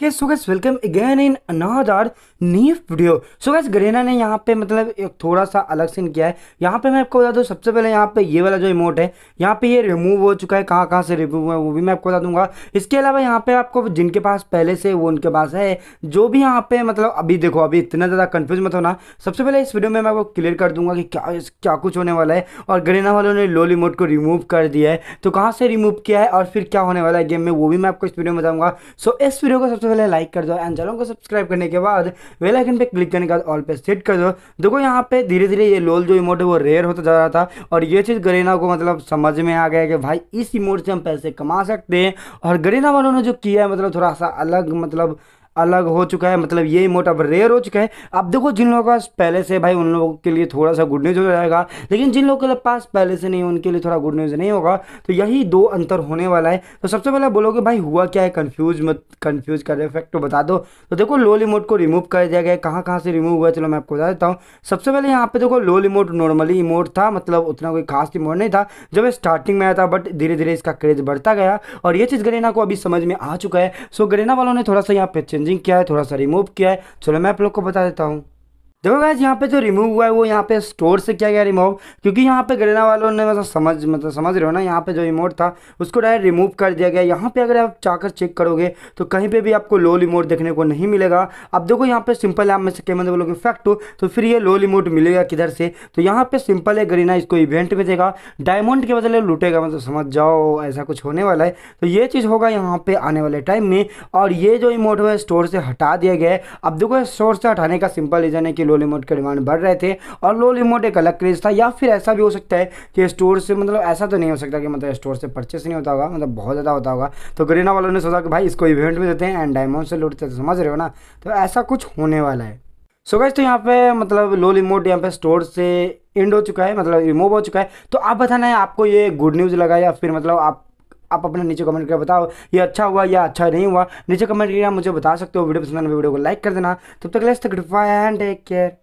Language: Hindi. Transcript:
Okay so guys welcome again in another new video so Garena ने यहाँ पे मतलब एक थोड़ा सा अलग सीन किया है। यहाँ पे मैं आपको बता दूँ, सबसे पहले यहाँ पे ये वाला जो इमोट है, यहाँ पे ये रिमूव हो चुका है कहाँ कहाँ से रिमूव है, वो भी मैं आपको बता दूँगा। इसके अलावा यहाँ पे आपको जिनके पास पहले से वो उनके पास है, जो भी यहाँ पे मतलब अभी देखो, अभी इतना ज़्यादा कन्फ्यूज़ मत होना। सबसे पहले इस वीडियो में मैं आपको क्लियर कर दूँगा कि क्या क्या कुछ होने वाला है, और गरेना वालों ने लोल इमोट को रिमूव कर दिया है। तो कहाँ से रिमूव किया है, और फिर क्या होने वाला है गेम में, वो भी मैं आपको इस वीडियो में बताऊँगा। सो इस वीडियो को सबसे पहले लाइक कर दो एंड चैनल को सब्सक्राइब करने के बाद बेल आइकन पे क्लिक करने के बाद ऑल पे सेट कर दो। देखो यहाँ पे धीरे धीरे ये लोल जो इमोट है वो रेयर होता जा रहा था और ये चीज़ गरीना को मतलब समझ में आ गया कि भाई इस इमोट से हम पैसे कमा सकते हैं और गरीना वालों ने जो किया है मतलब थोड़ा सा अलग मतलब अलग हो चुका है मतलब ये इमोट अब रेयर हो चुका है। अब देखो, जिन लोगों के पास पहले से भाई, उन लोगों के लिए थोड़ा सा गुड न्यूज़ हो जाएगा, लेकिन जिन लोगों के पास पहले से नहीं उनके लिए थोड़ा गुड न्यूज़ नहीं होगा। तो यही दो अंतर होने वाला है। तो सबसे पहले बोलोगे भाई, हुआ क्या है? कन्फ्यूज़ मत कन्फ्यूज़ कर रहे फैक्ट तो बता दो। तो देखो लोल इमोट को रिमूव कर दिया गया कहाँ कहाँ से रिमूव हुआ चलो मैं आपको बता देता हूँ। सबसे पहले यहाँ पे देखो लो इमोट नॉर्मली इमोट था मतलब उतना कोई खास इमोट नहीं था। जब स्टार्टिंग में आया था बट धीरे धीरे इसका क्रेज बढ़ता गया। और ये चीज़ गरेना को अभी समझ में आ चुका है। सो गरेना वालों ने थोड़ा सा यहाँ पे चेंजिंग किया है, थोड़ा सा रिमूव किया है। चलो मैं आप लोग को बता देता हूँ। देखो गाइज़ यहाँ पे जो रिमूव हुआ है, वो यहाँ पे स्टोर से किया गया रिमूव क्योंकि यहाँ पे गरेना वालों ने मतलब समझ मतलब समझ रहे हो ना, यहाँ पे जो इमोट था, उसको डायरेक्ट रिमूव कर दिया गया। यहाँ पे अगर आप चाहकर चेक करोगे तो कहीं पे भी आपको लो इमोट देखने को नहीं मिलेगा। अब देखो यहाँ पे सिंपल आप में से क्या मतलब बोलोगे फैक्ट हो तो फिर ये लोल इमोट मिलेगा किधर से? तो यहाँ पे सिंपल है गरीना इसको इवेंट में देगा डायमंड के बदले लूटेगा मतलब समझ जाओ, ऐसा कुछ होने वाला है। तो ये चीज़ होगा यहाँ पे आने वाले टाइम में। और ये जो इमोट है स्टोर से हटा दिया गया है। अब देखो स्टोर से हटाने का सिंपल रीज़न है कि लोल इमोट का डिमांड बढ़ रहे थे और लो रिमोट एक अलग क्रेज था या फिर ऐसा भी हो सकता है कि स्टोर से मतलब ऐसा तो नहीं हो सकता कि मतलब स्टोर से परचेस नहीं होता होगा मतलब बहुत ज़्यादा होता होगा। तो गरीना वालों ने सोचा कि भाई इसको इवेंट में देते हैं एंड डायमंड से लूटते तो समझ रहे हो ना? तो ऐसा कुछ होने वाला है। सो गैस तो यहाँ पे मतलब लो रिमोट यहाँ पे स्टोर से एंड हो चुका है मतलब रिमूव हो चुका है। तो आप बताना है, आपको ये गुड न्यूज़ लगा या फिर मतलब आप आप अपना नीचे कमेंट करके बताओ, ये अच्छा हुआ, या अच्छा नहीं हुआ। नीचे कमेंट करके आप मुझे बता सकते हो, वीडियो पसंद वीडियो को लाइक कर देना। तब तक लेस तक एंड टेक केयर